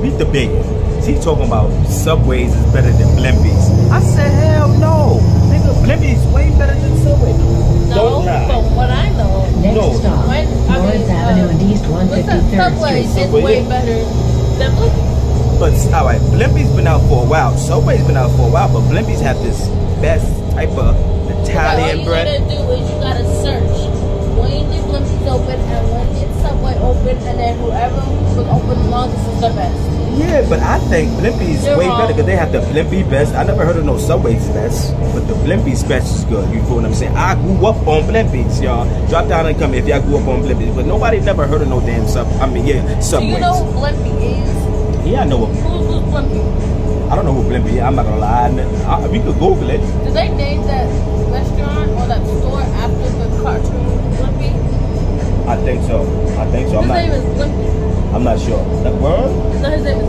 we debating. She talking about Subways is better than Blimpies. I said, hell no. Nigga, Blimpies way better than Subway. No, from what I know, Next No. stop, when, Lawrence mean, Avenue uh, and East what's that 153rd Subway Street. is way yeah. better than Blimpie. But all right, Blimpies been out for a while. Subway's been out for a while, but Blimpies have this best type of Italian bread. all you bread. gotta do is you gotta search when did Blimpie's open and when did Subway open, and then whoever was open the longest is the best. Yeah, but I think Blimpies You're way wrong. better because they have the Blimpie best. I never heard of no Subway's best, but the Blimpies best is good. You feel what I'm saying? I grew up on Blimpies, y'all. Drop down and come if y'all grew up on Blimpies, but nobody never heard of no damn sub. I mean, yeah, Do Subways. you know who Blimpie is? yeah, I know. What, who's Blimpie? I don't know who Blimpie is. I'm not gonna lie. I, I, we could Google it. Did they name that restaurant or that store after the cartoon? I think so. I think so. I'm His name not. is Blimpie. I'm not sure. That word? No, his name is.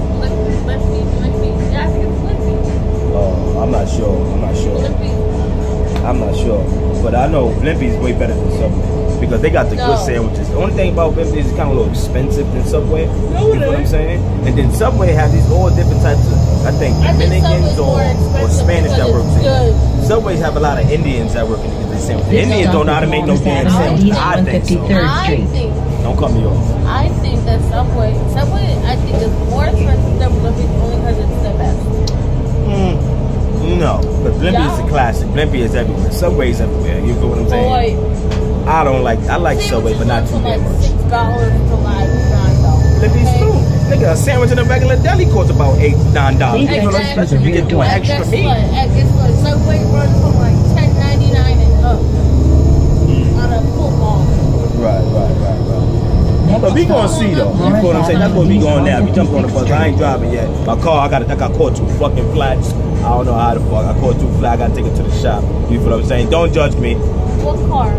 Yeah, I think it's Blimpie. Oh, I'm not sure. I'm not sure. I'm not sure. But I know Blimpie's way better than Subway. Because they got the No. good sandwiches. The only thing about Blimpie is it's kind of a little expensive than Subway. No, you know what I'm saying? And then Subway has these all different types of, I think, Dominicans or, or Spanish that work together. Good. Subways have a lot of Indians that work in the the Indians don't know how to make no Lawrence damn Avenue and sandwiches. East I think so. 153rd I think, Don't cut me off. I think that Subway, Subway, I think is more expensive than Blimpie only because it's the best. Mm, no, but Blimpie is a classic. Blimpie is everywhere. Subway's everywhere. You feel what I'm saying? Boy, I don't like. I like Subway, but not too from damn like much. six dollars to like nine dollars. Blimpie's okay? too. Nigga, a sandwich in a regular deli costs about eight, nine dollars. Please You know, enter especially if you get the one extra meat. what? Guess what? Subway runs from like ten ninety nine and up Mm. on a football. Right, right, right, right. But we gonna see though. You Lawrence feel what I'm saying? That's Avenue where we going now. We East jumped on the bus. I ain't driving yet. My car, I got I got caught two fucking flats. I don't know how the fuck. I caught two flats. I gotta take it to the shop. You feel what I'm saying? Don't judge me. What car?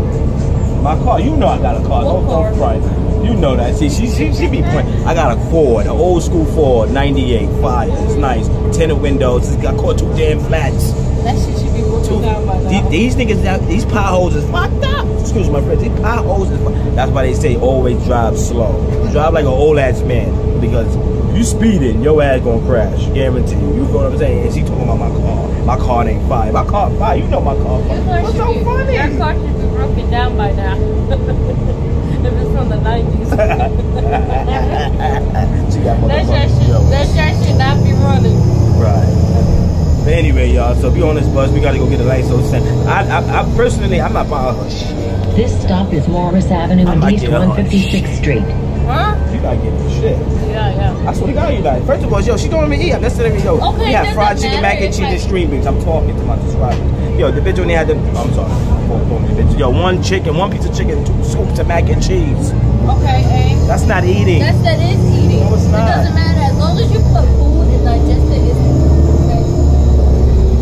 My car, you know I got a car. Don't, What don't car? front. You know that. See, she she, she be praying. I got a Ford, an old school Ford, 98, fire. It's nice. Tinted windows. It's got caught two damn flats. That shit should be broken down by These, now. these niggas, these potholes is fucked up. Excuse my friends. These potholes is fucked. That's why they say always drive slow. Drive like an old ass man because you speeding, your ass gonna crash. Guarantee you. You feel what I'm saying? And she talking about my car. My car ain't fire. My car fire. You know my car. Your Fire. What's so be- funny? Your car should be broken down by now. if it's from the 90s. she got that, shit should, that shit should not be running. Right. But anyway, y'all, so we on this bus, we gotta go get a light so. I, I, I personally, I'm not buying her shit. This stop is Morris Avenue I and East get a hunch. 156th Street. Huh? You gotta get her shit. Yeah, yeah. I swear to God, you guys. First of all, yo, she don't even eat. I'm listening to me, yo. Okay, we have fried chicken, mac and cheese, I- and string beans. I'm talking to my subscribers. Yo, the bitch only had the. oh, I'm sorry. Boom, boom, the bitch. Yo, one chicken, one piece of chicken, two scoops of mac and cheese. Okay, eh? That's not eating. That's that is eating. No, it's It doesn't matter as long as you put food in digest it. It's okay.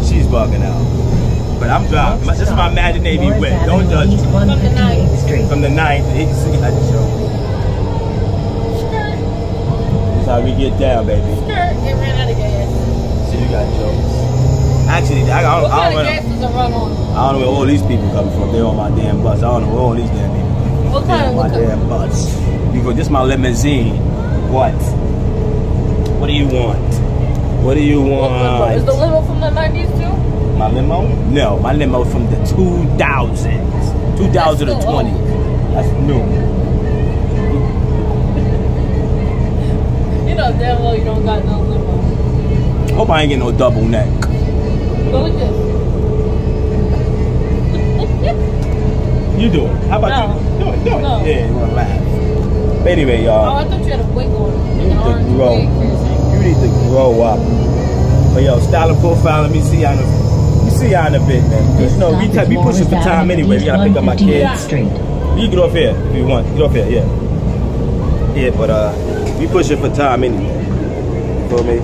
She's bugging out. But I'm driving. Next This is my stop, Imagine Navy Lawrence wet. Don't judge East me. 158th Street. From the 9th to 86 at the show. How we get down, baby. skirt, ran out of gas. See, you got jokes. Actually, I, I, don't, I, kind don't know, gas does run on? I don't know where all these people coming from. They're on my damn bus. I don't know where all these damn people What They're kind my damn bus. You go, this my limousine. What? What do you want? What do you want? Is the limo from the 90s too? My limo? No, my limo from the 2000s. 2020. That's new. You know damn you don't got no limo. Hope I ain't getting no double neck. Go with this. You do it. How about No. you? Do it, do it. No. Yeah, you wanna laugh. But anyway, y'all, Oh, I thought you had a wig on. you need to grow. wig or something. You need to grow up. But yo, style and profile, let me see y'all in a, we see y'all in a bit, man. This You know, we, stop ta- is we pushing for time anyway. We gotta pick up my kids. Street. You can get off here if you want. Get off here, yeah. Yeah, but uh, we pushing for time anyway. Feel me?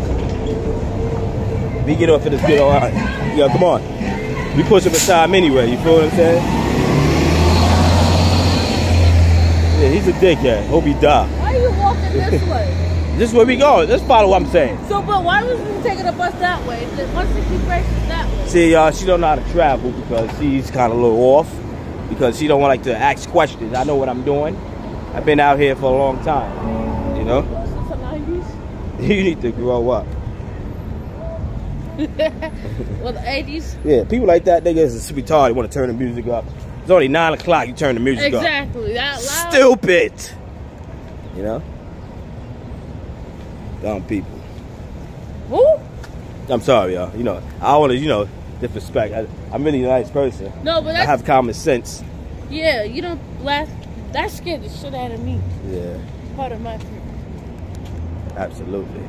We get off of this good all right. Yo, come on. We pushing for time anyway. You feel what I'm saying? Yeah, he's a dickhead. Hope he die. Why are you walking this way? This is where we go. Let's follow what I'm saying. So, but why was you taking the bus that way? The 163 is that way. See, y'all, she don't know how to travel because she's kind of a little off. Because she don't want like to ask questions. I know what I'm doing. I've been out here for a long time. You know? Since the 90s? You need to grow up. well, the 80s. Yeah, people like that, they niggas is retarded. Want to turn the music up. It's only nine o'clock. You turn the music up. Exactly. That loud. Stupid. You know? Dumb people. Who? I'm sorry, y'all. You know, I want to, you know, disrespect. I, I'm really a nice person. No, but I have common sense. yeah. You don't laugh. That scared the shit out of me. Yeah, Part of my fear. Absolutely.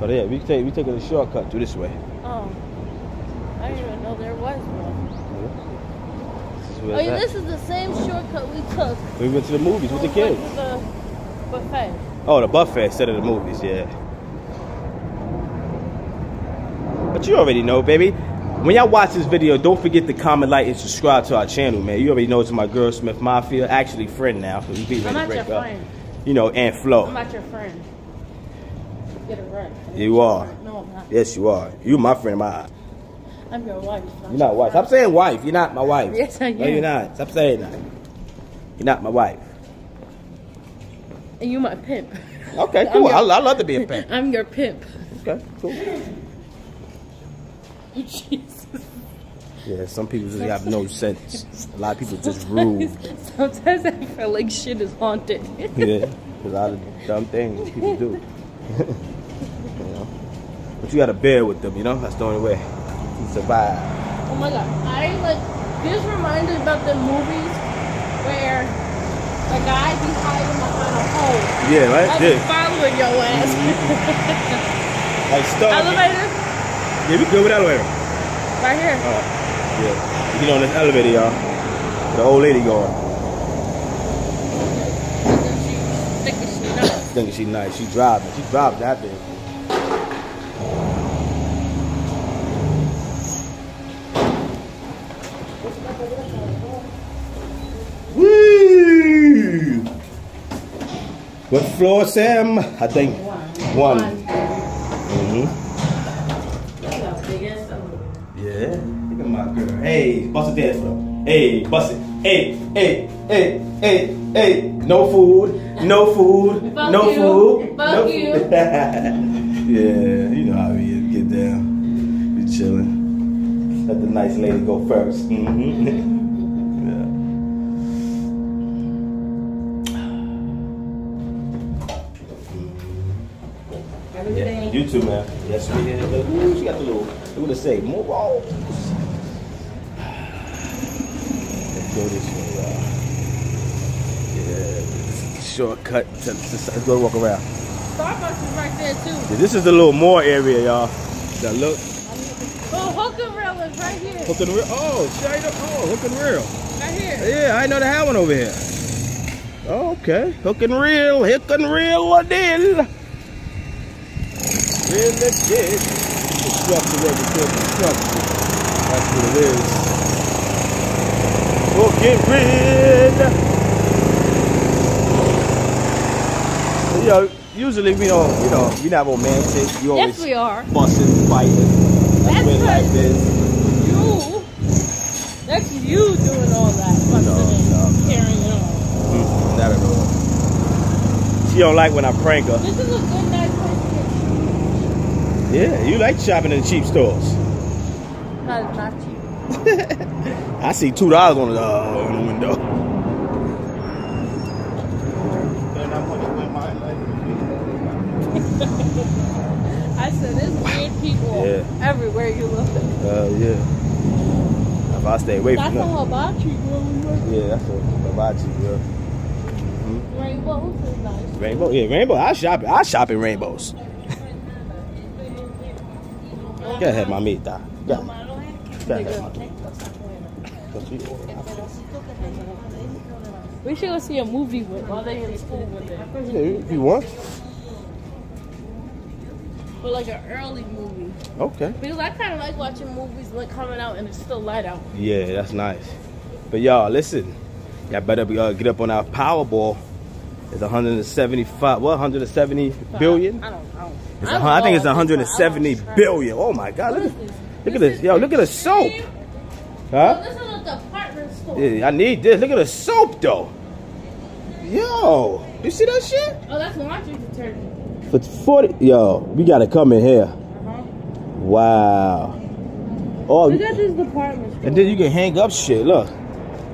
But yeah, we take we taking a shortcut through this way. Oh, I didn't even know there was one. This is Oh yeah, this is the same shortcut we took. we went to the movies with the kids. to the buffet. Oh, the buffet instead of the movies, yeah. But you already know, baby. When y'all watch this video, don't forget to comment, like, and subscribe to our channel, man. You already know it's my girl Smith Mafia, actually friend now. So we be ready I'm to not your break up. friend. You know, and I'm not your friend. Get it right. You are. No, I'm not. Yes, you are. You my friend, my. I'm your wife. You're not wife. Stop saying wife. You're not my wife. Yes, I am. No, you're not. Stop saying that. You're not my wife. And you my pimp. Okay, cool. your- I, I love to be a pimp. I'm your pimp. Okay, cool. Jesus. Yeah, some people just have no sense. A lot of people just rude. Sometimes I feel like shit is haunted. Yeah, a lot of dumb things people do. you know? But you gotta bear with them, you know? That's the only way to survive. Oh my god. I like this reminds me about the movies where the guy be hiding behind a hole. Yeah, right? Be Yeah. following your ass. Mm-hmm. Like stuff. Elevator? Yeah, we good with elevator. Right here. Alright. Yeah. You get on this elevator, y'all. The old lady going. Think she knows. Thinking she nice. She driving. She drives that bitch. Woo! What floor, Sam? I think one. Mm-hmm. Yeah. Look at my girl. Hey, bust a dance floor. Hey, bust it. Hey, hey, hey, hey, hey. No food. No food. Fuck no you. food. Fuck no you. Food. yeah, you know how we get down. Be chilling. Let the nice lady go 1st Mm-hmm. yeah. You too, man. Yes, we here. Ooh, she got the little, what to say, more rolls. Let's go this way, y'all. Yeah, this is a shortcut. To, to, let's go walk around. Starbucks is right there too. Yeah, this is the little more area, y'all. Now look, Oh, Hooker Rail is right here. hook and reel. Oh, shit, oh, hook and reel. Right here. Yeah, I know they had one over here. Oh, okay, hook and reel, hook and reel a deal. Real legit. Construction worker construction. That's what it is. And reel. You know, usually we don't, you know, we're not romantic. You always Yes, we are. fussing, fighting. That's That's what life is. You. That's you doing all that. fussing No, no. Carrying on. Mm, Not at all. She don't like when I prank her. This is a good night place Yeah, you like shopping in cheap stores. get not, not cheap. I see two dollars on the uh, on the window. I said there's weird people Yeah. everywhere you look. Uh, yeah. If I stay away That's from a them. hibachi room. Yeah, that's a hibachi, girl. Rainbows is nice. Rainbow, yeah, rainbow. I shop. I shop in rainbows. Go ahead, mamita. Go ahead. Go ahead. What you order? We should go see a movie with while they in school with it. Yeah, if you want. But like an early movie. Okay. Because I kind of like watching movies like coming out and it's still light out. Yeah, that's nice. But y'all, listen. Y'all better be, uh, get up on our Powerball. It's 175. What? 170 billion? I don't know. It's a, don't I think it's know. I 170 don't know. billion. Oh my God! Look, is this? look at this. Yo, look at the soap. Oh, Huh? this is a department store. Yeah, I need this. Look at the soap though. Yo, you see that shit? Oh, that's laundry detergent. For 40, yo, we gotta come in here. Uh-huh. Wow. Oh, Look at this department store. and then you can hang up shit. Look.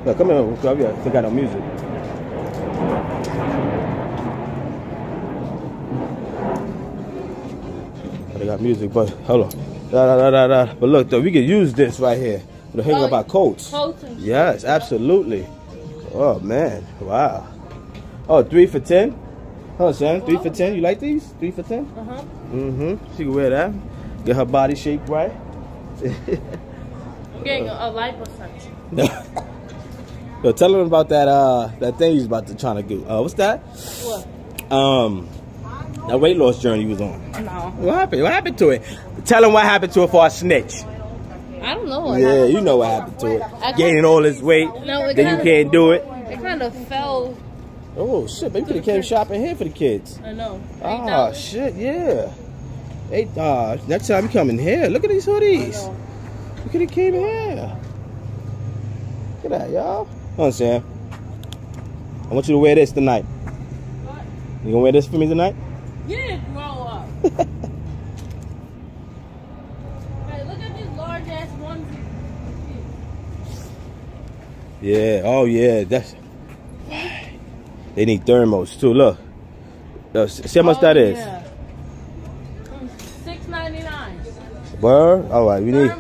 Look, come here. Come here. They got no music. They got music, but hold on. Da, da, da, da, da. But look, though, we can use this right here to hang up our coats. Coats Yes, absolutely. Oh man, wow. Oh, three for ten. Oh, son, three for ten. You like these? Three for ten. Uh-huh. Mm-hmm. She can wear that. Get her body shape right. I'm getting a, a liposuction. Yo, tell them about that uh that thing he's about to trying to do. Uh, what's that? What? Um, that weight loss journey he was on. No. What happened? What happened to it? Tell him what happened to it for a snitch. I don't know. what Yeah, you know what happened to it. Gaining all his weight, No, it then you can't do it. It kind of fell. Oh shit, baby, could have came shopping here for the kids. I know. Ah, shit, yeah. Hey, uh, next time you come in here, look at these hoodies. Look at have came here. Look at that, y'all. Hold on, Sam. I want you to wear this tonight. You gonna wear this for me tonight? Yeah, grow up. Yeah. Oh, yeah. That's. They need thermos too. Look. See how much that oh, is. Six ninety nine. Word. All right. We need.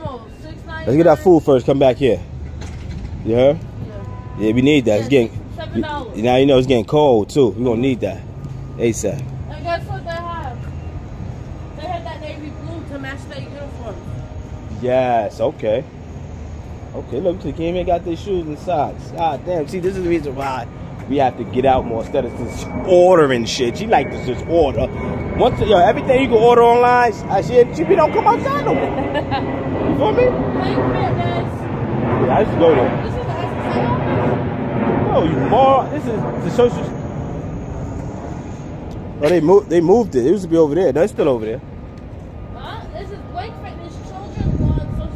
Let's get that food first. Come back here. You heard? Yeah, we need that. It's getting. seven dollars. Now you know it's getting cold too. We gonna need that. ASAP. And guess what they have? They had that navy blue to match their uniform. Yes, okay. Okay, look, the came in got their shoes and socks. God damn, see, this is the reason why we have to get out more instead of just ordering shit. She like to just order. Once, yo, everything you can order online, I said, she don't come outside no more. You feel me? Yeah, I used to go there. This is the SEC office. No, you more. This is the social. Oh, they moved. They moved it. It used to be over there. No, it's still over there.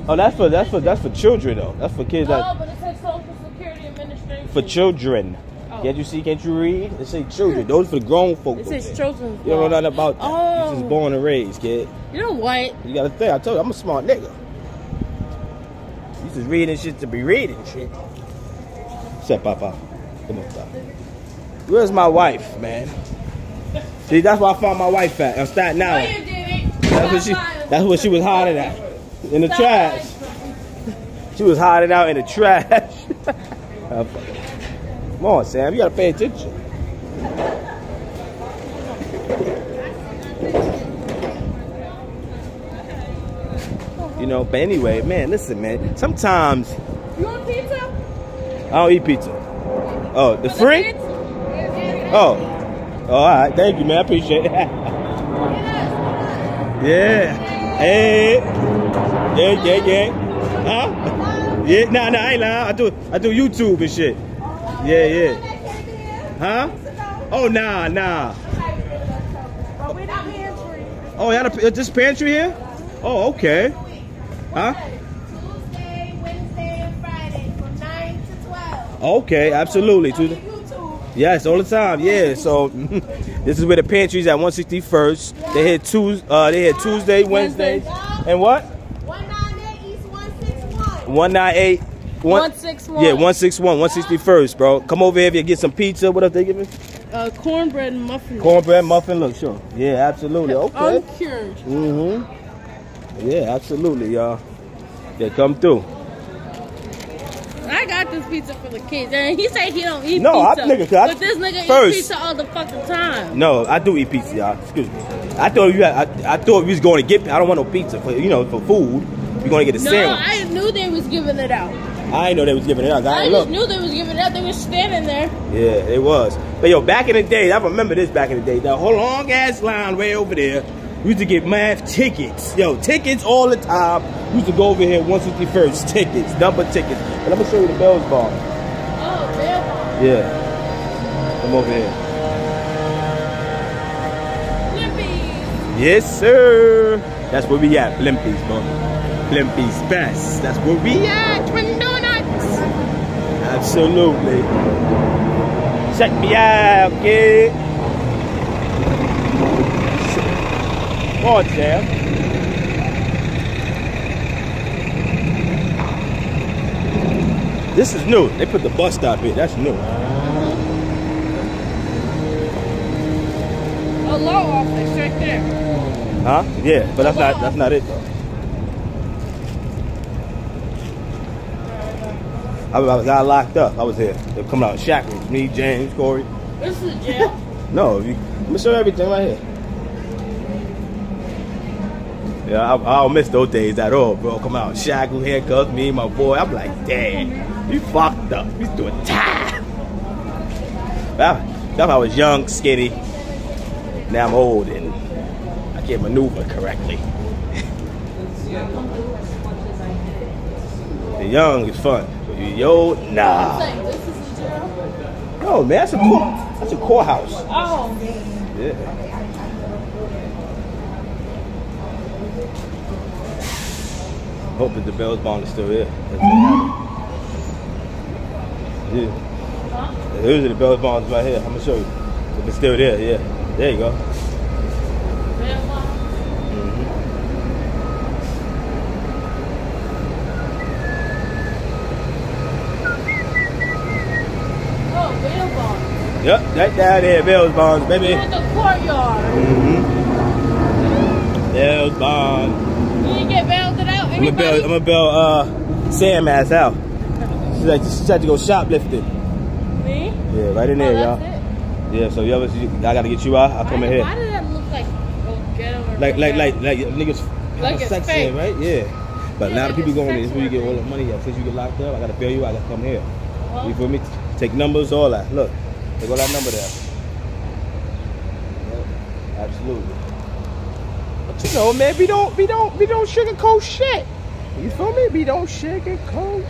Oh, that's for that's for that's for children though. That's for kids. No, oh, That, but it says Social Security Administration. for children. Oh. Can't you see? Can't you read? It say children. Those for the grown folk. It says there. children's You don't know nothing about that. You Oh. just born and raised, kid. You know what? You gotta think. I told you, I'm a smart nigga. You just reading shit to be reading shit. Shut Papa. Come on, stop. Where's my wife, man? See, that's where I found my wife at. I'm Staten No, Island. you didn't. That's what she. That's what she was hiding at. In the Stop trash. She was hiding out in the trash. Come on, Sam. You gotta pay attention. You know, but anyway, man, listen, man. Sometimes You want pizza? I don't eat pizza. Oh, the free? Oh. Oh, all right. Thank you, man. I appreciate it. yeah. Hey. Yeah, yeah, yeah. Huh? Yeah, nah, nah, I ain't lying. I do, I do YouTube and shit. Yeah, yeah. Huh? Oh, nah, nah. Oh, y'all a- this pantry here? Oh, okay. Huh? Tuesday, Wednesday, and Friday from 9 to 12. Okay, absolutely. Yes, all the time. Yeah. So this is where the pantries at 161st. They hit Tuesday. Uh, they hit Tuesday, Wednesdays, and what? 198 East 161. 198. One, 161. yeah, 161, 161st, bro. Come over here if you get some pizza. What else they giving? Uh, cornbread and muffin. Cornbread, muffin. Look, sure. Yeah, absolutely. Okay. Uncured. Mm-hmm. Yeah, absolutely, y'all. Yeah, come through. I got this pizza for the kids, and he said he don't eat No, I- pizza. nigga, 'cause I- but this nigga first- eats pizza all the fucking time. No, I do eat pizza, y'all. Excuse me. I thought you had, I, I thought we was going to get. I don't want no pizza for you know for food. We're going to get a No, sandwich. I knew they was giving it out. I didn't know they was giving it out. I I just knew they was giving it out. They was standing there. Yeah, it was. But yo, back in the day, I remember this back in the day. That whole long ass line way over there. We used to get math tickets. Yo, tickets all the time. We used to go over here 161st, tickets, number tickets. And I'm gonna show you the Bells bar. Oh, damn. Yeah. Come over here. Flippy. Yes, sir. That's where we at, Blimpies, bro. Blimpies best. That's where we at, Twin Donuts. Absolutely. Check me out, kid. Come on, Jam. This is new. They put the bus stop here. That's new. A low office right there. Huh? Yeah, but that's not that's not it though. I, I got locked up. I was here. They're coming out in shackles. Me, James, Corey. This is jail. No, you, I'm gonna show you everything right here. Yeah, I, I don't miss those days at all, bro. Come out, shackle, handcuffs, me and my boy. I'm like, damn, you fucked up. You doing time. That, I was young, skinny. Now I'm old and I can't maneuver correctly. the young is fun. Old, nah. No, man, that's a court. That's a courthouse. Oh. Yeah. That the Bells bond is still here. Yeah. Huh? Here's the Bells bonds right here. I'm gonna show you. If it's still there, yeah. There you go. Yep, that down there, Bells bonds, We're baby. in the courtyard. Mm-hmm. Bells bond. You didn't get bailed it out. I'm gonna bail, I'm gonna bail uh Sam ass out. She's like she tried to go shoplifting. Me? Yeah, right in Oh, there, that's y'all. Yeah, so y'all, I gotta get you out. I'll come why, in here. Why did that look like oh, get him Like, like, like, like niggas Like sex fake. in, right? Yeah. But Yeah, now like the people going in, this where you get all the money. Since you get locked up, I gotta bail you. out. I gotta come here. Well, You feel me? Take numbers, all that. Look, take all that number there. Yeah, absolutely. But you know, man, we don't, we don't, we don't sugarcoat shit. You feel me? We don't sugarcoat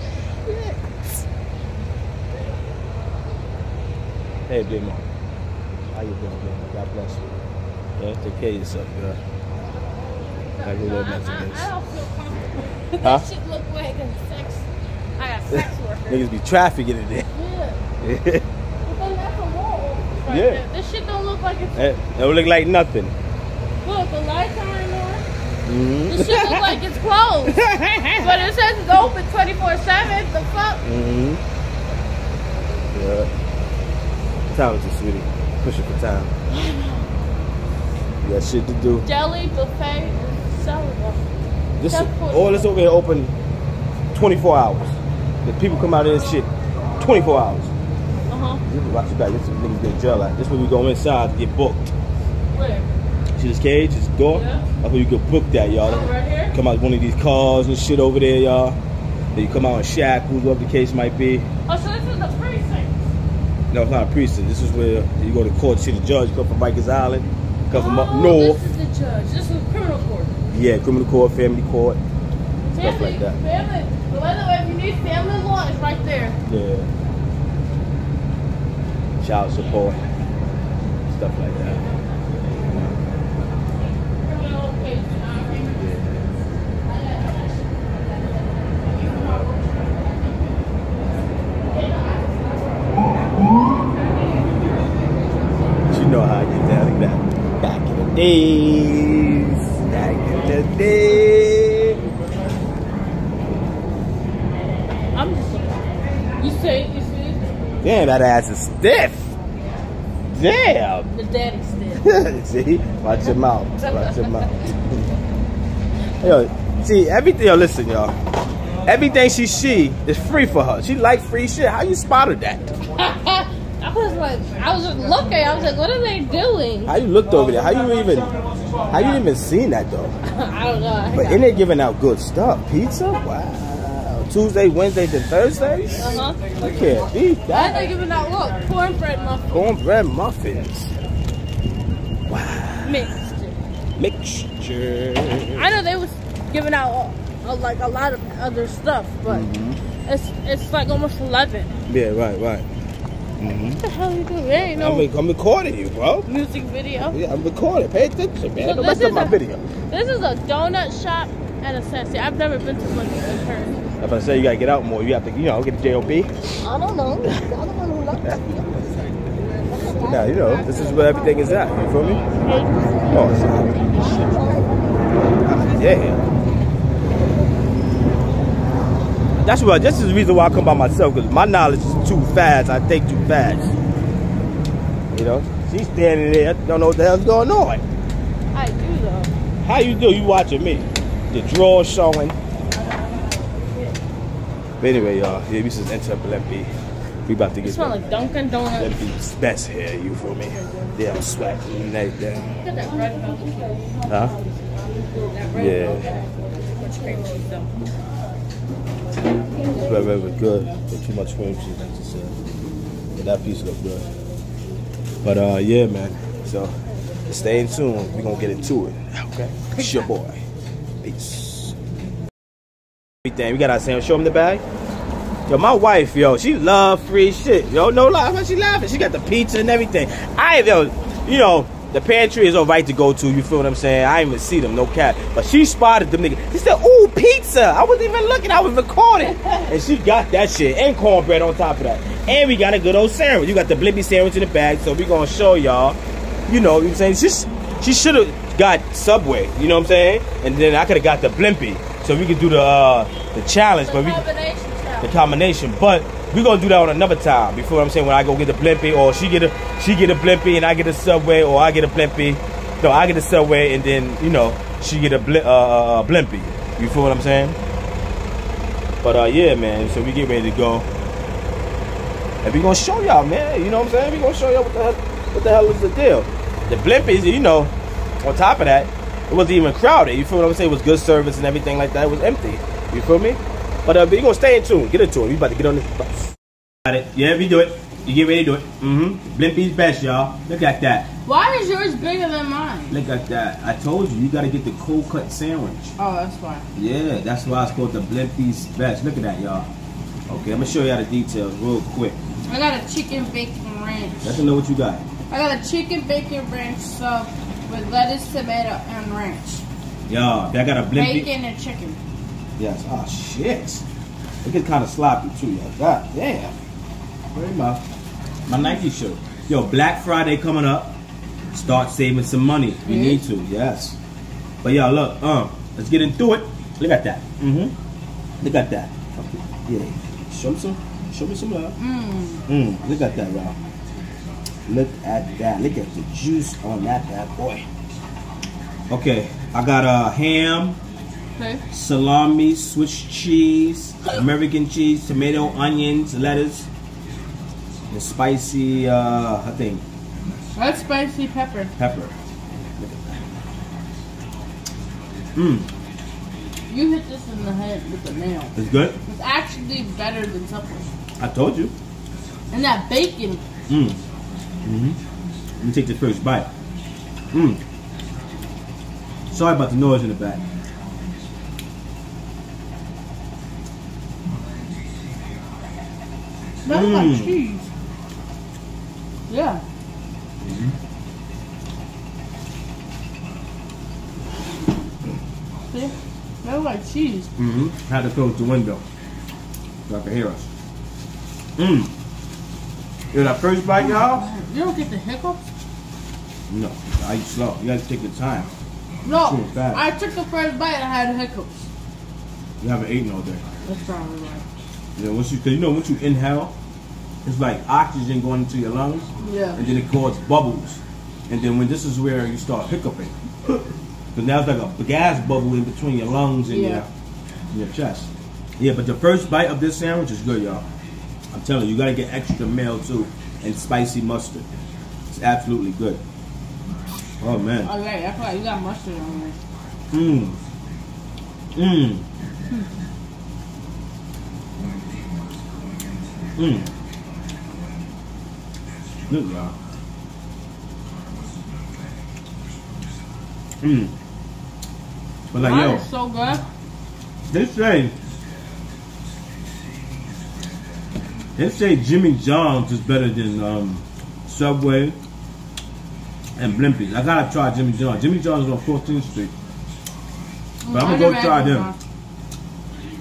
shit. Hey, Big Mom. How you doing, man? God bless you. Yeah, take care of yourself, girl. Have your little I, I, I don't feel comfortable. Huh? that shit look like a sex. I got sex worker. Niggas be trafficking in there. Yeah. But then that's a wall. Right Yeah. there. This shit don't look like it's. it don't look like nothing. Look, the lights aren't on. Mm-hmm. This shit look like it's closed. but it says it's open 24 7. The fuck? Mm-hmm. Yeah. Time is it, sweetie. Pushing for time. You got shit to do. Deli, buffet, and cellar. This all this over here open 24 hours. The people come out of this shit 24 hours. Uh huh. This is watch your back. This is niggas get jail at. This where we go inside to get booked. Where? See this cage, this door? Yeah. That's where you could book that, y'all. Oh, right here? Come out one of these cars and shit over there, y'all. Then you come out in shackles, whatever the case might be. Oh, so this is the precinct. No, it's not a precinct. This is where you go to court, see the judge, come from Rikers Island, come from up oh, north. This is the judge. This is the criminal court. Yeah, criminal court, family court, stuff Family, like that. family. By the way, if you need family law, it's right there. Yeah. Child support, stuff like that. You know how I get down like that. Back in the days, Damn, that ass is stiff. Damn. the daddy still. see, watch your mouth. Watch your mouth. yo, see everything. Yo, listen, y'all. Everything she see is free for her. She like free shit. How you spotted that? I was like, I was just looking. I was like, what are they doing? How you looked over there? How you even? How you even seen that though? I don't know. I But in they giving out good stuff. Pizza? Wow. Tuesday, Wednesday, then Thursdays? Uh-huh. I can't beat Why are they that. giving out look cornbread muffins. Cornbread muffins. Wow. mixed? Mixture. I know they was giving out uh, like a lot of other stuff, but Mm-hmm. it's it's like almost eleven. Yeah, right, right. hmm What the hell are you doing? There ain't no I'm, I'm recording you, bro. music video. Yeah, I'm recording. Pay attention, man. So Don't this is my a- video. This is a donut shop and a Sensi. I've never been to one in person. If I say you gotta get out more, you have to, you know, get the JOB. I don't know. I don't know who loves Now, you know, this is where everything is at. You feel me? Oh, it's damn. That's what. This is the reason why I come by myself because my knowledge is too fast. I think too fast. You know, she's standing there, don't know what the hell's going on. I do though. How you do? You watching me? The draw showing. But anyway, y'all, yeah, this is Enter Blimpie. We about to get smells like Dunkin' Donuts. Blimpie's best here. You feel me? Yeah, I'm sweating and everything. Look at that bread velvet. Huh? Yeah. Much cream cheese though. Bread bread was good, but too much cream cheese, like you said. But that piece looked good. But uh, yeah, man. So stay in tune. We're gonna get into it. Okay. It's your boy. Peace. Everything. We got our sandwich. Show them the bag. Yo, my wife, yo, she love free shit. Yo, no lie, she laughing? She got the pizza and everything. I, yo, you know, the pantry is all right to go to. You feel what I'm saying? I even see them, no cap. But she spotted them niggas. She said, "Ooh, pizza!" I wasn't even looking. I was recording, and she got that shit and cornbread on top of that. And we got a good old sandwich. You got the Blimpie sandwich in the bag, so we gonna show y'all. You know, what I'm saying she she should have got Subway. You know what I'm saying? And then I could have got the Blimpie, so we can do the uh, the challenge. The But we combination the combination. But we're gonna do that on another time. Before I'm saying when I go get the Blimpie, or she get a she get a Blimpie and I get a subway, or I get a Blimpie. No, I get a subway and then you know she get a bli- uh, uh, uh, Blimpie. You feel what I'm saying? But uh, yeah, man. So we get ready to go, and we gonna show y'all, man. You know what I'm saying? We gonna show y'all what the hell, what the hell is the deal. The blimpies, you know. On top of that, it wasn't even crowded. You feel what I'm saying? It was good service and everything like that. It was empty. You feel me? But uh, we gonna stay in tune. Get into it. We about to get on this bus. Got it. Yeah, we do it. You get ready to do it. Mm-hmm. Blimpie's best, y'all. Look at that. Why is yours bigger than mine? Look at that. I told you, you gotta get the cold cut sandwich. Oh, that's why. Yeah, that's why it's called the Blimpie's best. Look at that, y'all. Okay, I'm gonna show y'all the details real quick. I got a chicken bacon ranch. Let them know what you got. I got a chicken bacon ranch sub with lettuce, tomato, and ranch. Y'all, I got a Blimpie. Bacon and chicken. Yes. Oh shit. It gets kind of sloppy too, y'all. God damn. Very much. My Nike shirt. Yo, Black Friday coming up. Start saving some money. We Mhm. need to, yes. But y'all, look, um, let's get into it. Look at that. Mm-hmm. Look at that. Okay. Yeah. Show me some. Show me some love. Mmm. Mm. Look at that, y'all. Look at that. Look at the juice on that bad boy. Okay, I got a uh, ham Okay. salami, Swiss cheese, American cheese, tomato, onions, lettuce, and spicy, uh, I think, That's spicy pepper. pepper. Mmm, You hit this in the head with the nail. it's good. It's actually better than Subway. I told you. And that bacon. Mmm. Mm-hmm. Let me take the first bite. Mmm. Sorry about the noise in the back. That's Mm. like cheese. Yeah. See? Smells like cheese. Mm-hmm. Had to close the window so I could hear us. Mmm. Yeah, that first bite, y'all? You don't get the hiccups? No, I eat slow. You gotta take your time. No. I took the first bite and I had hiccups. You haven't eaten all day. That's probably right. You know, once you, cause you know, once you inhale, it's like oxygen going into your lungs, Yeah. and then it causes bubbles. And then when this is where you start hiccuping, because now it's like a gas bubble in between your lungs and Yeah. your, your chest. Yeah, but the first bite of this sandwich is good, y'all. I'm telling you, you gotta get extra mayo too, and spicy mustard. It's absolutely good. Oh man. Okay, I feel like you got mustard on there. Mmm. Mmm. Mmm. Good, y'all. Mmm. But like, Mine yo, is so good. they say, they say Jimmy John's is better than um, Subway and Blimpies. I gotta try Jimmy John's. Jimmy John's is on 14th Street. But I'm gonna go try them.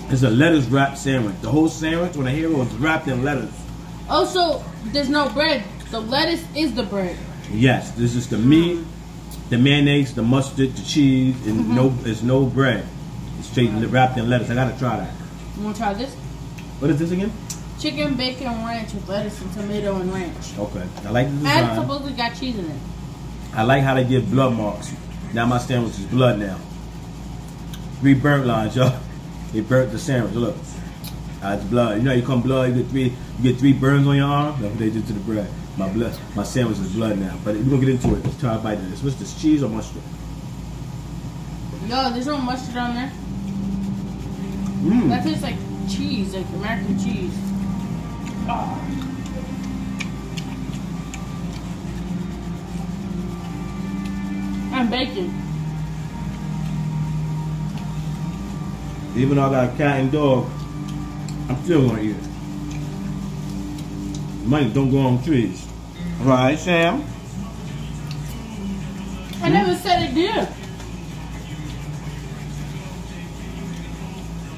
It's a lettuce wrap sandwich. The whole sandwich, when I hear it, was wrapped in lettuce. Also, there's no bread. The lettuce is the bread. Yes, this is the meat the mayonnaise, the mustard, the cheese, and Mm-hmm. no, it's no bread. It's straight wrapped in lettuce. I gotta try that. You want to try this? What is this again? Chicken bacon ranch with lettuce and tomato and ranch. Okay, I like the design. And supposedly got cheese in it. I like how they give blood marks. Now my sandwich is blood now. Three burnt lines, y'all. They burnt the sandwich. Look, uh, it's blood. You know, you come blood. You get three. You get three burns on your arm. That's what they did to the bread. My blood. My sandwich is blood now. But we're gonna get into it. Let's try a bite of this. What's this? Cheese or mustard? Yo, there's no mustard on there. Mmm. That tastes like cheese, like American cheese. And bacon. Even though I got a cat and dog, I'm still gonna eat it. Money don't grow on trees. Right, Sam? I never said it did.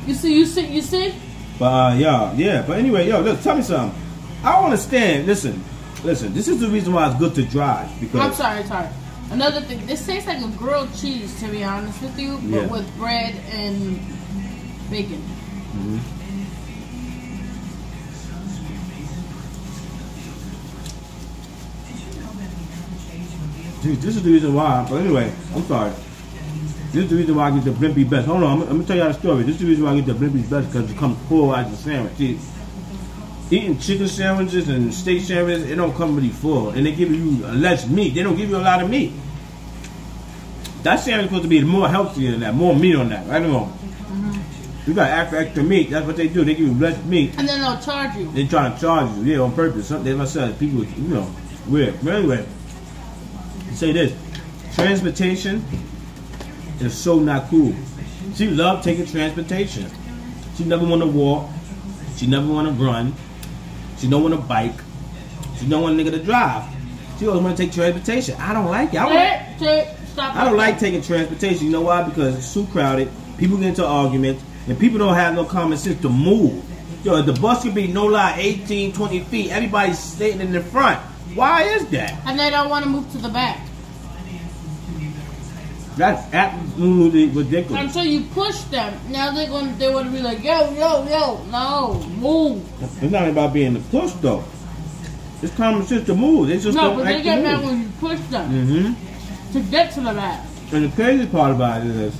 You see, you see, you see? But uh, yeah, yeah. But anyway, yo, look, tell me something. I don't understand. Listen, listen. This is the reason why it's good to drive because I'm sorry, sorry. Another thing, this tastes like a grilled cheese, to be honest with you, but Yeah. with bread and bacon. Dude, this is the reason why. But anyway, I'm sorry. This is the reason why I get the Blimpie Best. Hold on, I'm, I'm gonna tell y'all the story. This is the reason why I get the Blimpie Best because it comes full as a sandwich. See, eating chicken sandwiches and steak sandwiches, it don't come really full, and they give you less meat. They don't give you a lot of meat. That sandwich is supposed to be more healthier than that, more meat on that. Right or wrong? Mm-hmm. You got extra extra meat. That's what they do. They give you less meat. And then they'll charge you. They're trying to charge you, yeah, on purpose. Something must say people, you know, weird. But anyway, say this: transportation is so not cool. She loved taking transportation. She never want to walk. She never want to run. She don't want to bike. She don't want a nigga to drive. She always want to take transportation. I don't like it. I don't, Hey, hey, stop. I don't like taking transportation. You know why? Because it's too crowded. People get into arguments, and people don't have no common sense to move. Yo, the bus could be no lie 18, 20 feet. Everybody's sitting in the front. Why is that? And they don't want to move to the back. That's absolutely ridiculous. Until you push them. Now they're going to, they want to be like, yo, yo, yo. No, move. It's not about being the push though. It's common sense to move. They just No, but they get mad when you push them Mm-hmm. to get to the back. And the crazy part about it is,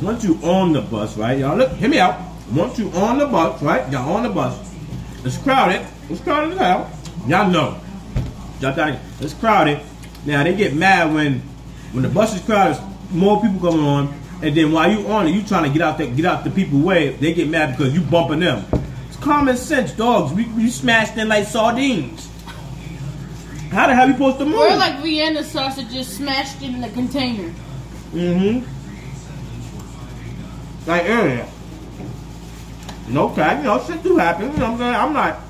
once you on the bus, right, y'all look, hear me out. Once you on the bus, right, y'all on the bus, it's crowded. It's crowded as hell. Y'all know. Y'all it. It's crowded. Now they get mad when when the bus is crowded, more people coming on, and then while you on it, you trying to get out the get out the people way. They get mad because you bumping them. It's common sense, dogs. We, we smashed in like sardines. How the hell you supposed to move? We're like Vienna sausages smashed in the container. Mm-hmm. Like earlier. No cap, you know, shit do happen. You know what I'm saying? I'm not,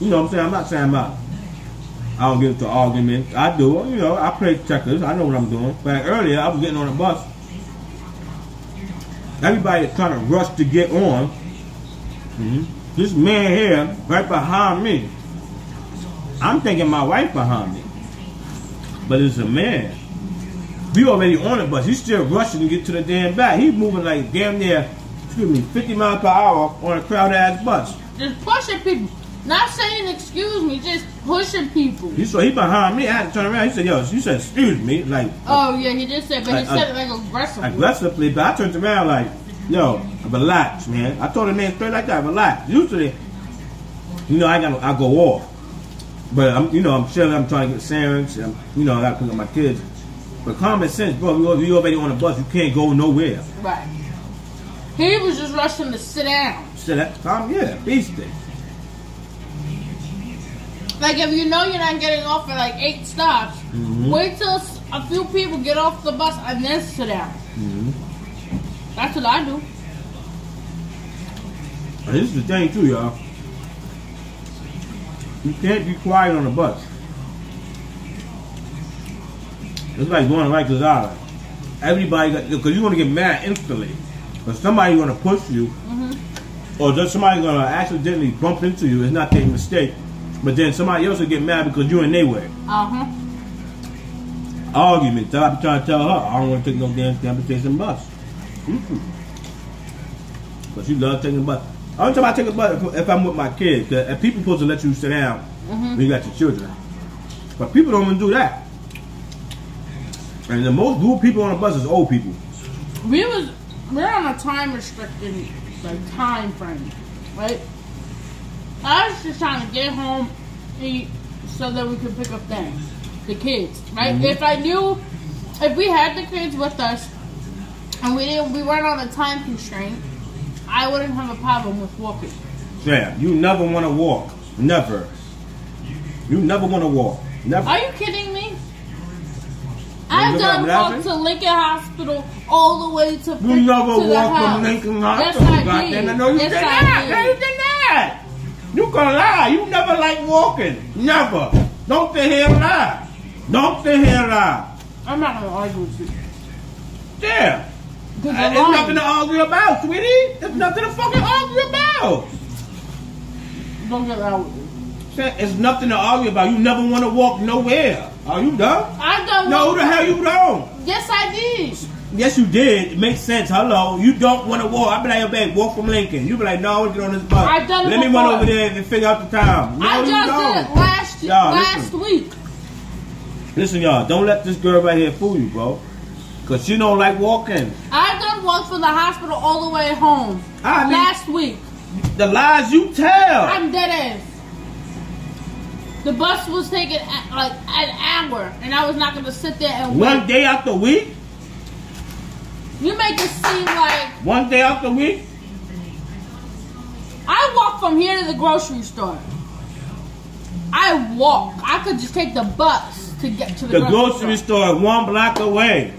you know what I'm saying? I'm not saying about, I don't get into arguments. I do, you know, I play checkers. I know what I'm doing. But earlier, I was getting on the bus. Everybody trying to rush to get on. Mhm. This man here, right behind me. I'm thinking my wife behind me. But it's a man. We already on it, but he's still rushing to get to the damn back. He's moving like damn near, excuse me, 50 miles per hour on a crowded ass bus. Just pushing people. Not saying excuse me, just pushing people. He so he behind me. I had to turn around. He said, "Yo," you said, "Excuse me," like Oh yeah, he did say, but he I- I- said it like aggressively. aggressively. But I turned around like, "Yo, relax, man." I told the man straight like that, "Relax." Usually, you know, I got I go off, but I'm you know I'm chilling. I'm trying to get sandwich. I'm, you know, I got to pick up my kids. But common sense, bro. We already on the bus. You can't go nowhere. Right. He was just rushing to sit down. Sit that, um, yeah, beastie. Like if you know you're not getting off at like eight stops, Mhm. wait till a few people get off the bus and then sit down. Mhm. That's what I do. And this is the thing too, y'all. You can't be quiet on the bus. It's like going to Zara. Everybody got because you're gonna get mad instantly. But somebody gonna push you, hmm or just somebody gonna accidentally bump into you. It's not their mistake. But then somebody else will get mad because you're in their way. Uh huh. Argument. So I be trying to tell her, I don't want to take no damn transportation bus. Mm-mm. But she love taking bus. Only time I take a bus if, if I'm with my kids. 'cause if people supposed to let you sit down when you got your children. But people don't even do that. And the most group people on the bus is old people. We was we're on a time restricted like time frame, right? I was just trying to get home, eat, so that we could pick up things, the kids, right? Mhm. If I knew, if we had the kids with us, and we didn't, we weren't on a time constraint, I wouldn't have a problem with walking. Yeah, you never want to walk. Never. You never want to walk. Never. Are you kidding me? I've done walk to Lincoln Hospital all the way to You never to the walk house. from Lincoln Yes, Hospital. I goddamn. did. I know you yes, did I not. did. No, you did not. You gonna lie. You never like walking. Never. Don't sit here and lie. Don't sit here and lie. I'm not gonna argue with you. Yeah. Uh, There's lying. nothing to argue about, sweetie. There's nothing to fucking argue about. Don't get loud with me. It's nothing to argue about. You never want to walk nowhere. Are you dumb? I've done No, walk- the hell you don't. Yes, I did. Yes, you did. It makes sense. Hello, you don't want to walk. I be like, yo, babe, walk from Lincoln. You'll be like, no, I want to get on this bus. I've done it Let me before. run over there and figure out the time. No, I you just don't. did it last last listen. week. Listen, y'all, don't let this girl right here fool you, bro. Cause she don't like walking. I've done walk from the hospital all the way home I mean- last week. The lies you tell. I'm dead ass. The bus was taking uh, like an hour, and I was not gonna sit there and One wait. day after week. You make it seem like One day out the week. I walk from here to the grocery store. I walk. I could just take the bus to get to the, The grocery store one block away.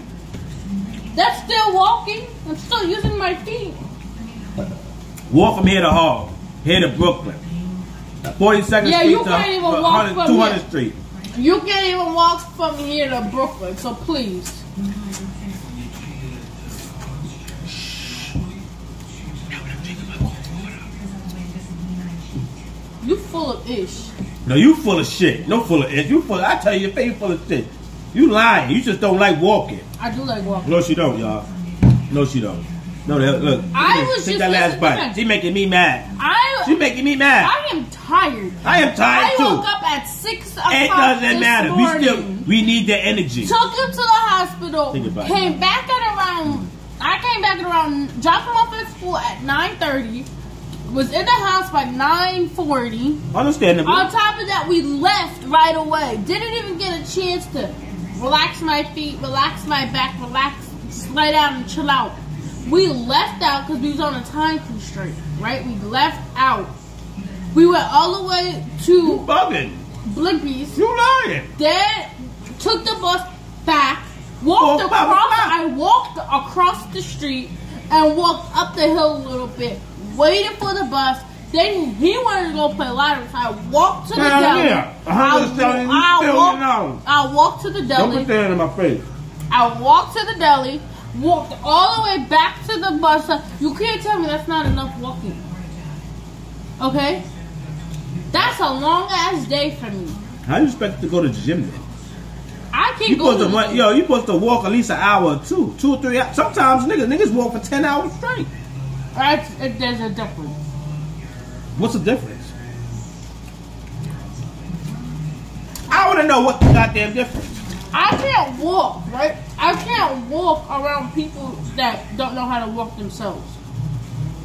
That's still walking. I'm still using my feet. Walk from here to Hall. Here to Brooklyn. 42nd Yeah, Street you to can't even walk from 200 here. Street. You can't even walk from here to Brooklyn, so please. You full of ish. No, you full of shit. No full of ish. You full. I tell you, your face full of shit. You lying. You just don't like walking. I do like walking. No, she don't, y'all. No, she don't. No, that- look. I look, was take just that last bite. She making me mad. I. She I making me mad. I am tired. I am tired I too. woke up at six o'clock It doesn't matter. We still we need the energy. took him to the hospital. Think about came it. back at around. I came back at around. Dropped him off at school at nine thirty. Was in the house by nine forty. Understandable. On top of that, we left right away. Didn't even get a chance to relax my feet, relax my back, relax, just lay down and chill out. We left out because we was on a time constraint, right? We left out. We went all the way You to bugging. Blimpies. You lying. Then took the bus back, walked Oh, across. Papa. I walked across the street and walked up the hill a little bit, waited for the bus. Then he wanted to go play lottery, so I walked to the Hell deli. yeah. I, $170 I, billion walked. I walked to the deli. Don't put that in my face. I walked to the deli, walked all the way back to the bus. stop. You can't tell me that's not enough walking. Okay? That's a long ass day for me. How you expect to go to the gym then? I can't You go to to the run, yo, you supposed to walk at least an hour or two, two or three hours. Sometimes niggas niggas walk for ten hours straight. That's, it, there's a difference. What's the difference? I want to know what the goddamn difference. I can't walk, right? I can't walk around people that don't know how to walk themselves.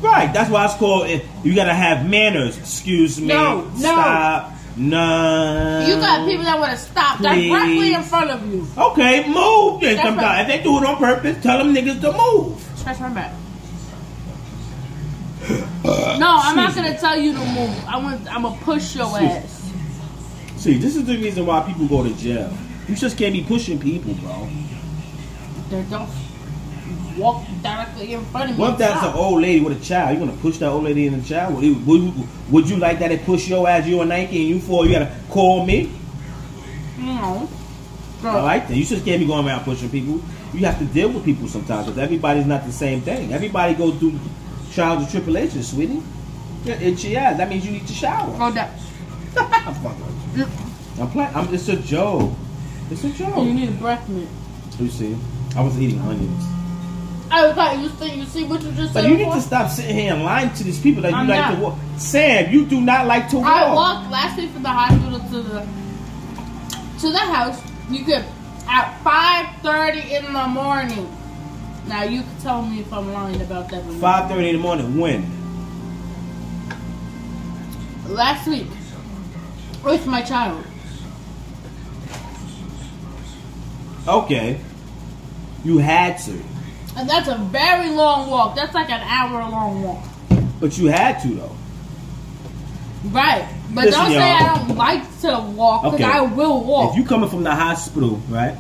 Right, that's why it's called. You gotta have manners. Excuse me. No, no. Stop. No. You got people that want to stop Please. directly in front of you. Okay, move then. That's Sometimes right. if they do it on purpose, tell them niggas to move. Scratch my back. No, I'm not gonna tell you to move. I'm gonna, I'm gonna push your ass. See, this is the reason why people go to jail. You just can't be pushing people, bro. They don't walk directly in front of me. What if that's an old lady with a child? You gonna push that old lady in the child? Would, you- would, you- would you like that to push your ass? You a Nike and you four, you gotta call me? No. I like that. You just can't be going around pushing people. You have to deal with people sometimes because everybody's not the same thing. Everybody goes through trials and tribulations, sweetie. Yeah, itchy ass. That means you need to shower. Oh, Go down. I'm playing. I'm. It's a joke. It's a joke. You need a breath mint. You see, I was eating onions. I thought you see, you see what you just But said. you need before? to stop sitting here and lying to these people that you I'm like not. to walk. Sam, you do not like to walk. I walked last week from the hospital to the to the house. You could at five thirty in the morning. Now you can tell me if I'm lying about that. Five thirty in the morning. When? last week with my child. Okay. You had to, And that's a very long walk. That's like an hour long walk. but you had to though. Right. But Listen, don't say. I don't like to walk because Okay. I will walk. If you coming from the hospital, right?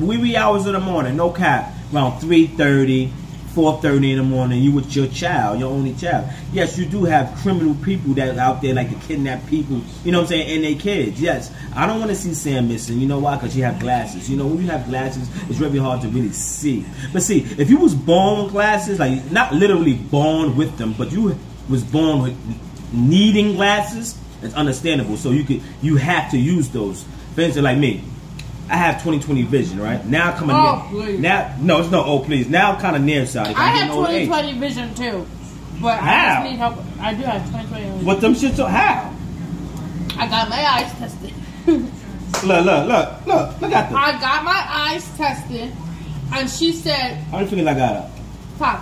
Wee wee hours in the morning, no cap, around 3.30, 4.30 in the morning, you with your child, your only child. Yes, you do have criminal people that out there like to kidnap people, you know what I'm saying, and their kids. Yes, I don't want to see Sam missing. You know why? Because she have glasses. You know, when you have glasses, it's very hard to really see. But see, if you was born with glasses, like not literally born with them, but you was born with needing glasses, it's understandable. So you could, you have to use those. For instance, like me, I have 20/20 vision, right? Now coming Oh, near, please. now no, it's no oh please. Now I'm kind of nearsighted. I have getting old age. 20/20 vision too. But I just need help. I do have 20/20 vision. What them shits? are- How? I got my eyes tested. Look, look, look, look, look at them. I got my eyes tested, and she said How many fingers I got up? five,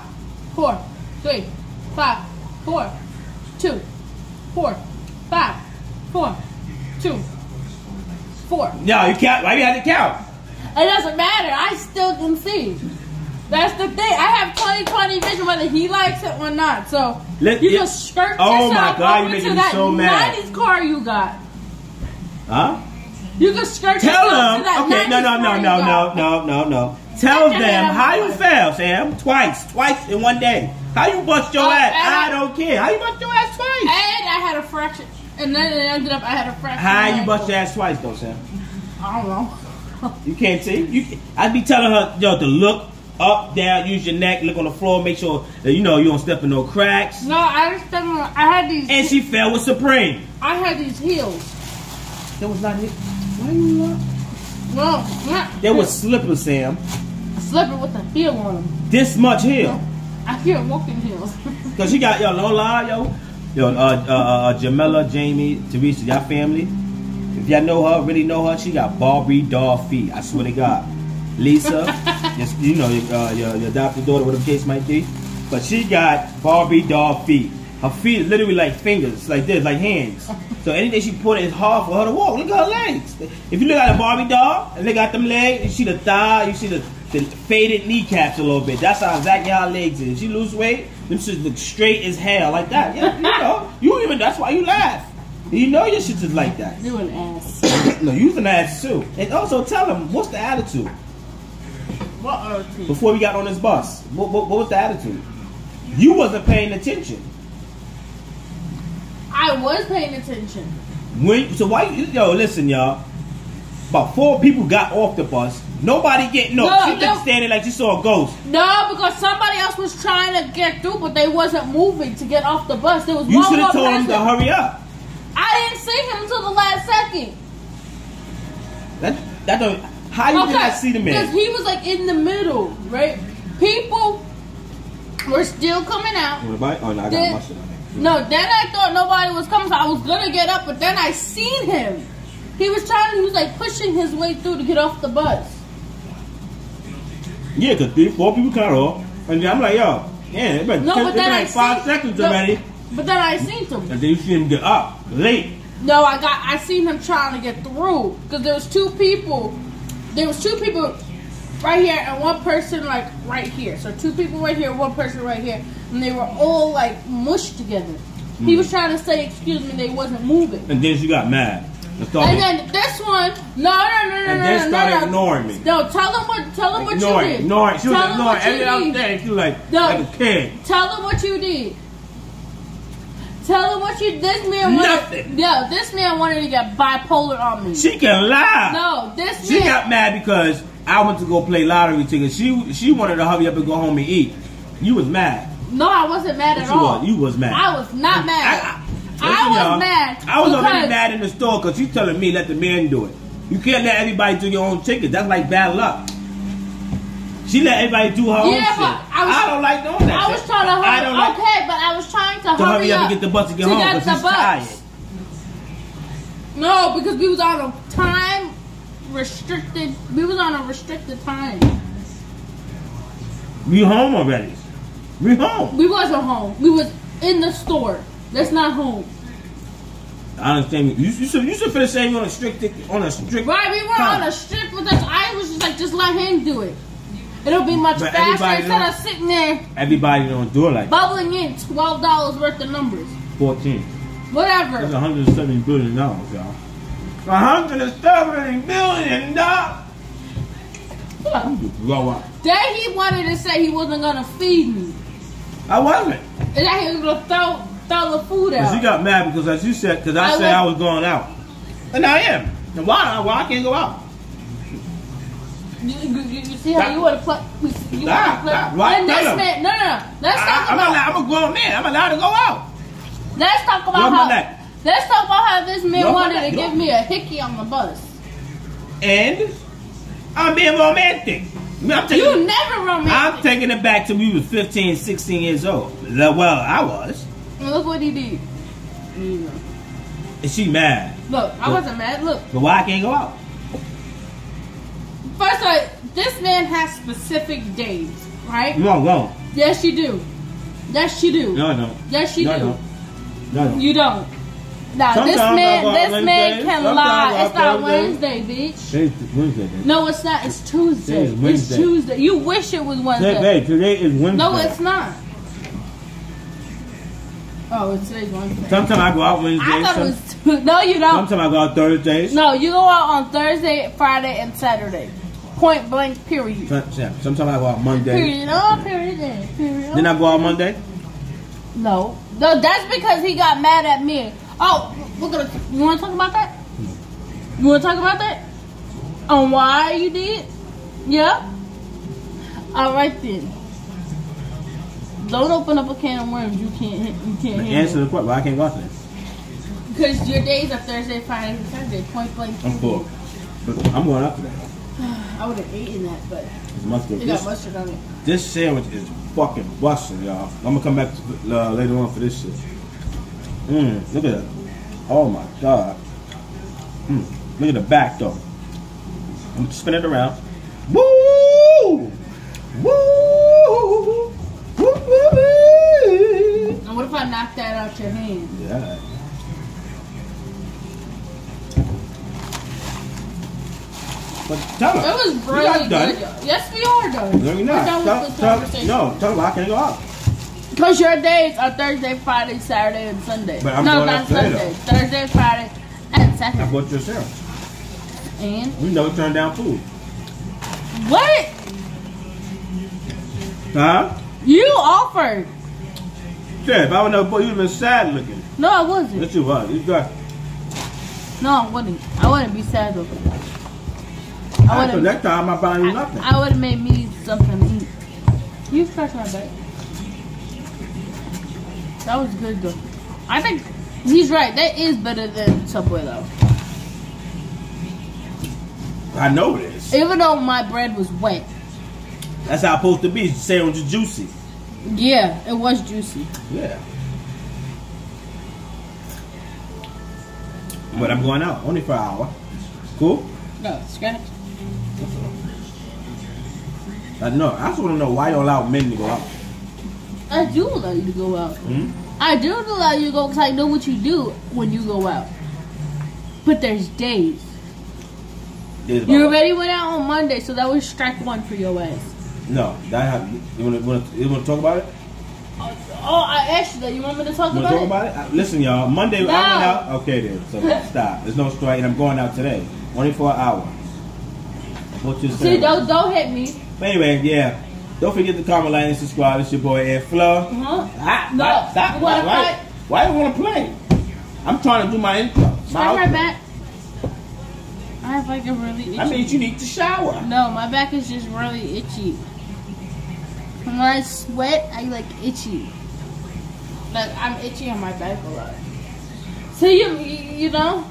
four, three, five, four, two, four, five, four, two, four. No, you can't. Why do you had to count? It doesn't matter. I still can see. That's the thing. I have 20/20 vision whether he likes it or not. So Let- you yeah. just skirt Oh my yourself God, you're making to me that so mad. 90s car you got. Huh? You can skirt Tell yourself them. to that Okay, no, 90s no, no, no, no, no, no, no. Tell Get them how you fell, Sam. Twice, twice in one day. How you bust your Oh, ass? I I- don't care. How you bust your ass twice? And I had a fraction. And then it ended up I had a fraction. How you my bust your ass twice though, Sam? I don't know. You can't see. You, I'd be telling her, yo, to look up, down, use your neck, look on the floor, make sure that you know you don't step in no cracks. No, I just don't know. I had these. And she fell with Supreme. I had these heels. That was not it. Why you not? No, not. There was slippers, Sam. a slipper with a heel on them. This much heel. I hear walking heels. Cause she got yo, no lie, yo, yo, uh, uh, uh, Jamela, Jamie, Teresa, y'all family. If y'all know her, really know her, she got Barbie doll feet. I swear to God. Lisa, yes, you know uh, your your adopted daughter, whatever the case might be, but she got Barbie doll feet. Her feet is literally like fingers, like this, like hands. So anything she put is hard for her to walk. Look at her legs. If you look at a Barbie doll and look at them legs, you see the thigh, you see the, the faded kneecaps a little bit. That's how exactly how her legs is. She lose weight, them shits look straight as hell, like that. Yeah, you know, you even that's why you laugh. You know your shit is like that. You an ass. no, you an ass too. And also tell them what's the attitude What are two? before we got on this bus. What, what, what was the attitude? You wasn't paying attention. I was paying attention. When so why you yo listen y'all. About four people got off the bus. Nobody get no. No, she just standing like she saw a ghost. No, because somebody else was trying to get through, but they wasn't moving to get off the bus. There was You one should have more told him to hurry up. I didn't see him until the last second. That that don't. How you did not see the man? Because he was like in the middle, right? People were still coming out. Oh, no, I got Then- shit on there. No, then I thought nobody was coming, so I was gonna get up, but then I seen him. He was trying, he was like pushing his way through to get off the bus. Yeah, cause three, four people cut off, and then I'm like, yo, yeah, been, No, but then I like five seen, seconds no, already, But then I seen him. and then you see him get up late. No, I got I seen him trying to get through because there was two people. There was two people right here and one person like right here. So two people right here, one person right here, and they were all like mushed together. He hmm. was trying to say excuse me, they wasn't moving. And then she got mad and then this one, no, no, no, no, And no, then no, started no, no. ignoring me. No, tell them what, tell them what ignoring, you did. ignoring. She was ignoring what you everything I was did. saying. She was like, No. like a kid. Tell them what you did. Tell them what you. This man wanted. Nothing. Yo, this man wanted to get bipolar on me. She can lie. no, this She man. got mad because I went to go play lottery tickets. She she wanted to hurry up and go home and eat. You was mad. no, I wasn't mad at all. was. You was mad. I was not mad. I, I was y'all, mad I was already mad in the store because you telling me let the man do it. You can't let everybody do your own ticket. That's like bad luck. She let everybody do her own Yeah, shit. but I was- don't like doing that. I was trying to hurry. I don't like okay, but I was trying to, to hurry, hurry up and get the bus to get to home because the he's bus. tired. No, because we was on a time restricted. We was on a restricted time. We home already. We home. We wasn't home. We was in the store. That's not home. I understand. You, you should you should finish saying on a strict on a strict. Right? We were time. on a strip with us. I was just like, just let him do it. It'll be much But faster instead of sitting there Everybody don't do it like bubbling in twelve dollars worth of numbers. fourteen. Whatever. That's 170 billion dollars, y'all. 170 billion dollars. You grow up. Then he wanted to say he wasn't gonna feed me. I wasn't. And that he was gonna throw throw the food out. got mad because, as you said, because I, I said I was- was going out, and I am. And why? Why I can't go out? You, you, you you see how you wanna play? You Nah, play? nah, right, And tell this man, no, no, no. Let's I, talk I'm, about. allowed, I'm a grown man. I'm allowed to go out. Let's talk about how. neck. Let's talk about how this man my wanted to give me a hickey on the bus. And I'm being romantic. I mean, I'm taking, You never romantic. I'm taking it back to we was 15, 16 years old. Well, I was. And look what he did. Yeah. And she mad. Look, I Look. wasn't mad. Look, But why I can't go out? first of all, this man has specific days, right? No, no. Yes, you do. Yes, you do. No, no. Yes, you no, do. No, no. no. You don't. Now this Sometimes I man, this man can sometimes lie. It's not. Wednesday, bitch. Today's Wednesday, babe. No, it's not. It's Tuesday. Is It's Tuesday. You wish it was Wednesday. today is Wednesday. No, it's not. Oh, it's today's Wednesday. Sometimes I go out Wednesdays. I thought it was. Tu- no, you don't. Sometimes I go out Thursdays. No, you go out on Thursday, Friday, and Saturday. Point blank. Period. Yeah, Sometimes I go out Monday. Period. Oh, period. then. Period. Then I go out Monday. No, no, that's because he got mad at me. Oh, we're gonna. You want to talk about that? You want to talk about that? On why you did? Yeah. All right then. Don't open up a can of worms. You can't. You can't Answer the question. Why I can't go out today? Because your days are Thursday, Friday, and Saturday. Point blank. I'm full. But I'm going out today. I would have eaten that, but It's mustard. it got This, mustard on it. this sandwich is fucking busting, y'all. I'm gonna come back to, uh, later on for this shit. Mmm, look at that. Oh my god. Mm, look at the back though. I'm gonna spin it around. Woo! Woo! Woo! Woo! And what if I knock that out your hand? Yeah. But. It was really not done. good. Yes, we are done. No, you're We're not. done Tell, with this tell, conversation. no, tell her why I can't go out. Because your days are Thursday, Friday, Saturday, and Sunday. But I'm no, going not Sunday. Thursday, Friday, and I Saturday. bought you a sandwich. And we never turn down food. what? Huh? You offered. Yeah, if I would never bought you, would have been sad looking. No, I wasn't. Yes, you was. You got. No, I wouldn't. I wouldn't be sad though. I wouldn't. that time, I buy you nothing. I, would have made me something to eat. You scratch my back. That was good though. I think he's right. That is better than Subway though. I know it is. Even though my bread was wet. That's how it's supposed to be. Sandwich is juicy. Yeah, it was juicy. Yeah. But I'm going out only for an hour. Cool. No, scratch. I know. I just want to know why you allow men to go out. I do allow you to go out. Hmm? I do allow you to go because I know what you do when you go out. But there's days. You already went out on Monday, so that was strike one for your ass. No, that have, you want to you want to talk about it? Oh, I asked you that. You want me to talk about talk it? about it? Uh, Listen, y'all. Monday No. I went out. Okay, then. So stop. There's no strike, and I'm going out today. Only for an hour. What you say? See, don't don't hit me. But anyway, yeah. Don't forget to comment, like, and subscribe. It's your boy Ant Flow. Huh? Ah, No. Stop. Stop. You wanna why, fight? why you want to play? I'm trying to do my intro. My back. I have like a really itchy. That means you need to shower. no, my back is just really itchy. When I sweat, I like itchy. Like I'm itchy on my back a lot. See you, you you know?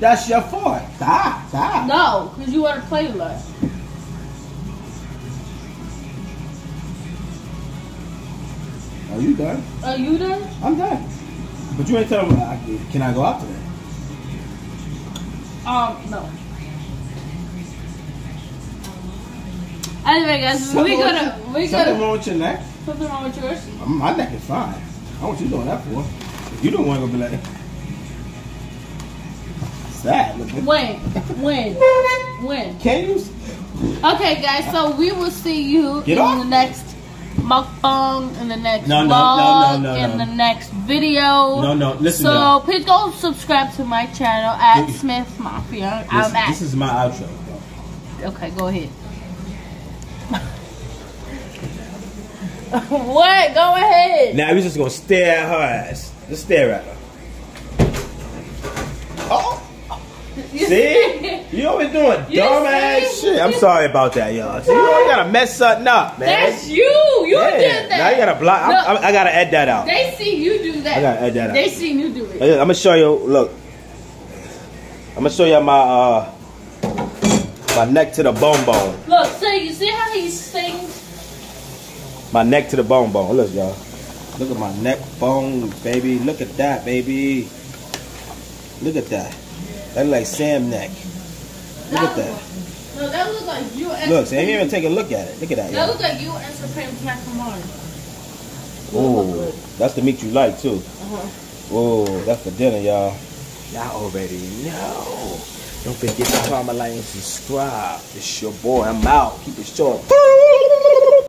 That's your fault. Stop, stop. No, because you want to play a lot. Are you done? Are you done? I'm done. But you ain't telling me, can I go out today? Um, no. Anyway, guys, we Something gonna wrong- we Something gonna wrong with your neck? something wrong with yours. My neck is fine. I don't what you doing that for. You don't want to be like sad looking. When, when, when? Can you? Okay, guys. So we will see you Get in off. the next mukbang, in the next No, no, no, vlog, no, no, in no. the next video. No, no, listen, So please go subscribe to my channel at This- Smith Mafia. This, I'm at. this is my outro. Okay, go ahead. what? Go ahead. Now we just gonna stare at her ass. Just stare at her. Oh, see? You always doing You dumb see? ass shit. I'm sorry about that, y'all. See, you always gotta mess something up, man. That's you. You yeah. did that. Now you gotta block. I'm- Look, I'm- I gotta edit that out. they see you do that. I gotta edit that out. They see you do it. I'm gonna show you. Look, I'm gonna show you my uh my neck to the bone bone. Look, so you see how he sings? My neck to the bone bone. Look, y'all. Look at my neck bone, baby. Look at that, baby. Look at that. That look like Sam neck. Look at that. No, that looks like you and Look, see, ain't even take a look at it. Look at that, That y'all. looks like you and Supreme Takamari. Ooh, that's the meat you like too. Uh-huh. Whoa, that's for dinner, y'all. Y'all already know. Don't forget to comment, like, and subscribe. It's your boy. I'm out. Keep it short.